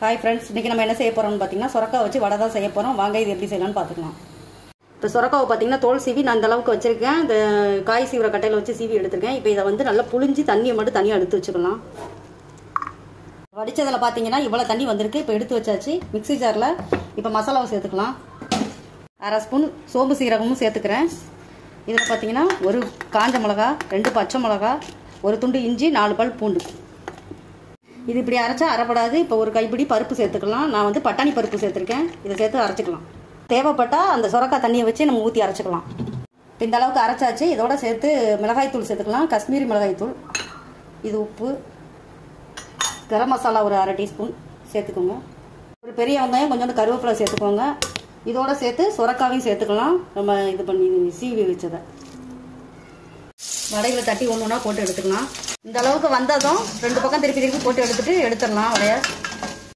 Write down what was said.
Hi friends இன்றைக்கி நம்ம என்ன செய்ய போகிறோம்னு பார்த்தீங்கன்னா சொரக்காய் வச்சு வடை தான் செய்ய போகிறோம் வாங்க இது எப்படி செய்யலாம்னு பார்த்துக்கலாம் இப்போ சுரக்காவை பார்த்தீங்கன்னா தோல் சீவி நான் இந்த அளவுக்கு வச்சுருக்கேன். இந்த காய் சீவிர கட்டையில் வச்சு சீவி எடுத்திருக்கேன். இப்போ இதை வந்து நல்லா புழிஞ்சு தண்ணியை மட்டும் தனியாக எடுத்து வச்சுக்கலாம். வடித்ததில் பார்த்தீங்கன்னா இவ்வளோ தண்ணி வந்திருக்கு. இப்போ எடுத்து வச்சாச்சு. மிக்ஸி ஜாரில் இப்போ மசாலாவை சேர்த்துக்கலாம். அரை ஸ்பூன் சோம்பு சீரகமும் சேர்த்துக்கிறேன். இதில் பார்த்தீங்கன்னா ஒரு காஞ்ச மிளகா ரெண்டு பச்சை மிளகா ஒரு துண்டு இஞ்சி நாலு பல் பூண்டு. இது இப்படி அரைச்சா அரைப்படாது. இப்போ ஒரு கைப்பிடி பருப்பு சேர்த்துக்கலாம். நான் வந்து பட்டாணி பருப்பு சேர்த்துருக்கேன். இதை சேர்த்து அரைச்சிக்கலாம். தேவைப்பட்டால் அந்த சுரக்காய் தண்ணியை வச்சு நம்ம ஊற்றி அரைச்சிக்கலாம். இப்போ இந்த அளவுக்கு அரைச்சாச்சு. இதோட சேர்த்து மிளகாய்த்தூள் சேர்த்துக்கலாம். காஷ்மீரி மிளகாய்த்தூள் இது உப்பு. கரம் மசாலா ஒரு அரை டீஸ்பூன் சேர்த்துக்கோங்க. ஒரு பெரிய வெங்காயம் கொஞ்சோண்டு கருவேப்பிலை சேர்த்துக்கோங்க. இதோட சேர்த்து சுரக்காவையும் சேர்த்துக்கலாம். நம்ம இது பண்ணி சீவி வச்சதை. வடைகளை தட்டி ஒன்று ஒன்றா போட்டு எடுத்துக்கலாம். இந்த அளவுக்கு வந்ததும் ரெண்டு பக்கம் திருப்பி திருப்பி போட்டு எடுத்துட்டு எடுத்துடலாம் வடைய